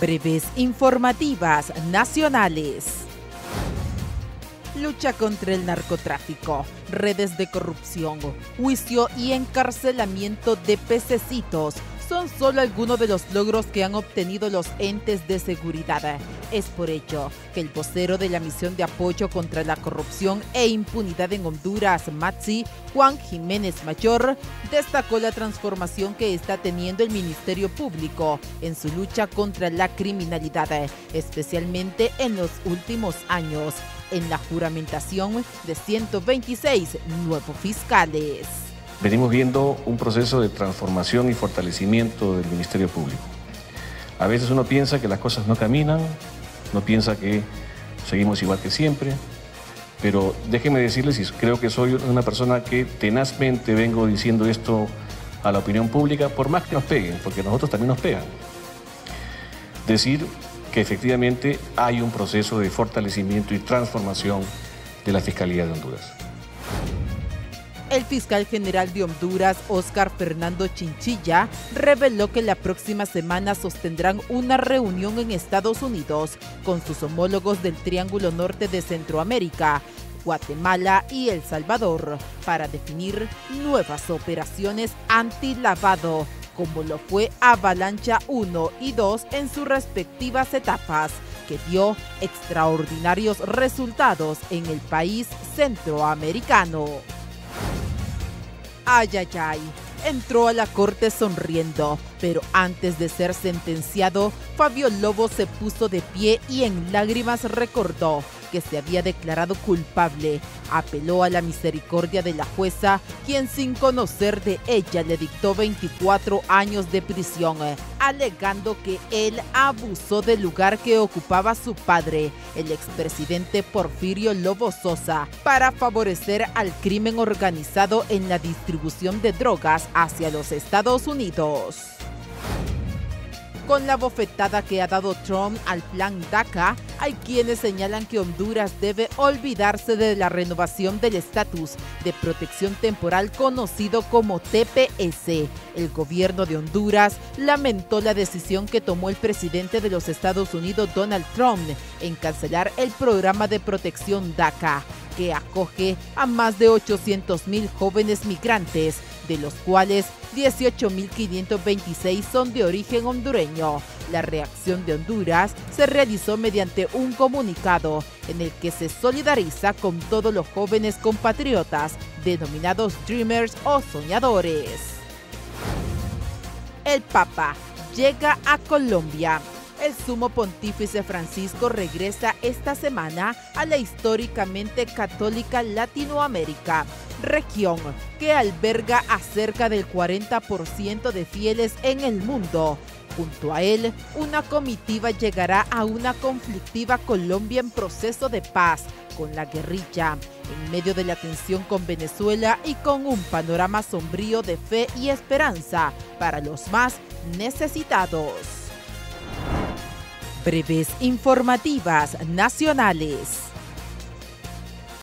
Breves informativas nacionales. Lucha contra el narcotráfico, redes de corrupción, juicio y encarcelamiento de pececitos son solo algunos de los logros que han obtenido los entes de seguridad. Es por ello que el vocero de la misión de apoyo contra la corrupción e impunidad en Honduras, MATSI, Juan Jiménez Mayor, destacó la transformación que está teniendo el Ministerio Público en su lucha contra la criminalidad, especialmente en los últimos años, en la juramentación de 126 nuevos fiscales. Venimos viendo un proceso de transformación y fortalecimiento del Ministerio Público. A veces uno piensa que las cosas no caminan, no piensa que seguimos igual que siempre, pero déjenme decirles, y creo que soy una persona que tenazmente vengo diciendo esto a la opinión pública, por más que nos peguen, porque nosotros también nos pegan. Decir que efectivamente hay un proceso de fortalecimiento y transformación de la Fiscalía de Honduras. El fiscal general de Honduras, Oscar Fernando Chinchilla, reveló que la próxima semana sostendrán una reunión en Estados Unidos con sus homólogos del Triángulo Norte de Centroamérica, Guatemala y El Salvador para definir nuevas operaciones anti-lavado, como lo fue Avalancha 1 y 2 en sus respectivas etapas que dio extraordinarios resultados en el país centroamericano. Ay, ay, ay. Entró a la corte sonriendo, pero antes de ser sentenciado, Fabio Lobo se puso de pie y en lágrimas recordó que se había declarado culpable. Apeló a la misericordia de la jueza, quien sin conocer de ella le dictó 24 años de prisión, alegando que él abusó del lugar que ocupaba su padre, el expresidente Porfirio Lobo Sosa, para favorecer al crimen organizado en la distribución de drogas hacia los Estados Unidos. Con la bofetada que ha dado Trump al plan DACA, hay quienes señalan que Honduras debe olvidarse de la renovación del estatus de protección temporal conocido como TPS. El gobierno de Honduras lamentó la decisión que tomó el presidente de los Estados Unidos, Donald Trump, en cancelar el programa de protección DACA que acoge a más de 800 mil jóvenes migrantes, de los cuales 18.526 son de origen hondureño. La reacción de Honduras se realizó mediante un comunicado en el que se solidariza con todos los jóvenes compatriotas denominados Dreamers o Soñadores. El Papa llega a Colombia el sumo pontífice Francisco regresa esta semana a la históricamente católica Latinoamérica, región que alberga a cerca del 40% de fieles en el mundo. Junto a él, una comitiva llegará a una conflictiva Colombia en proceso de paz con la guerrilla, en medio de la tensión con Venezuela y con un panorama sombrío de fe y esperanza para los más necesitados breves informativas nacionales.